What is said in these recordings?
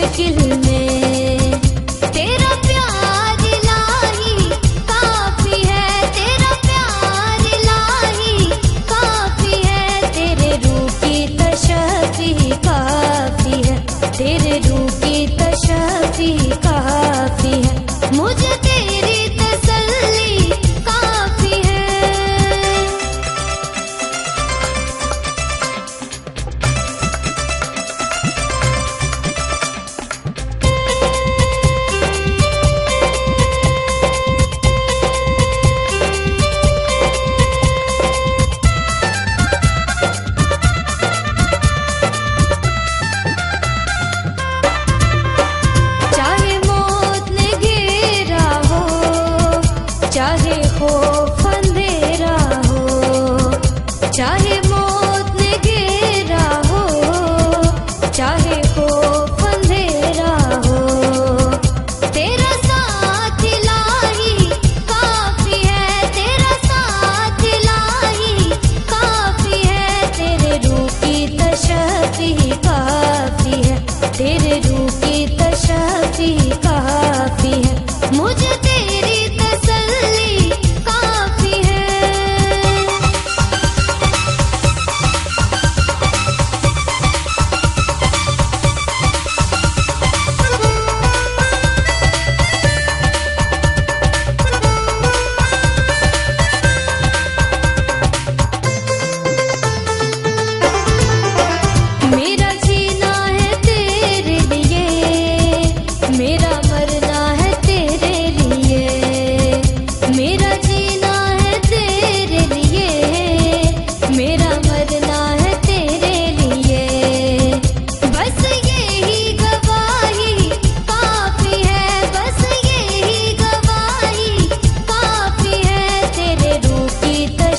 çekilir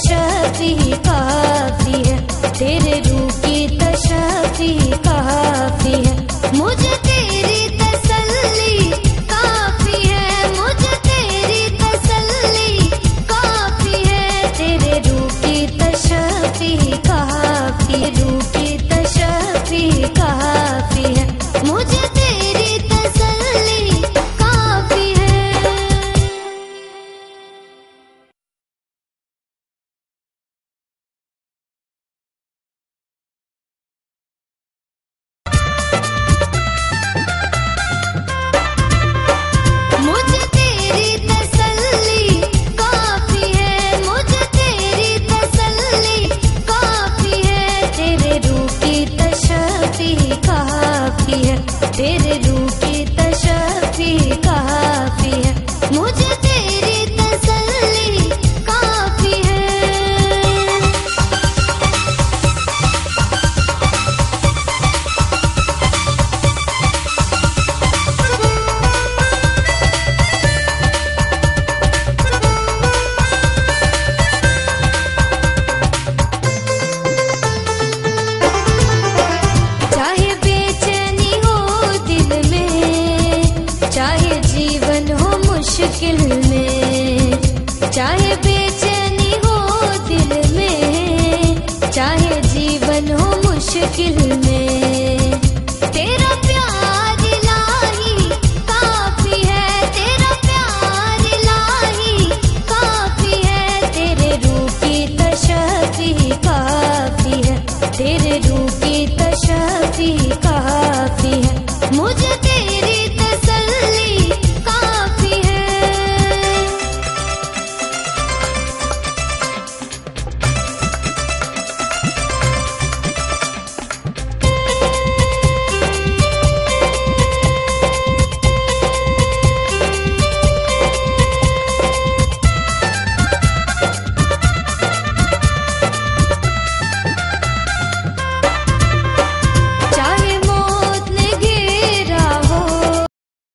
शक्तिः का में चाहे बेचैनी हो दिल में चाहे जीवन हो मुश्किल में।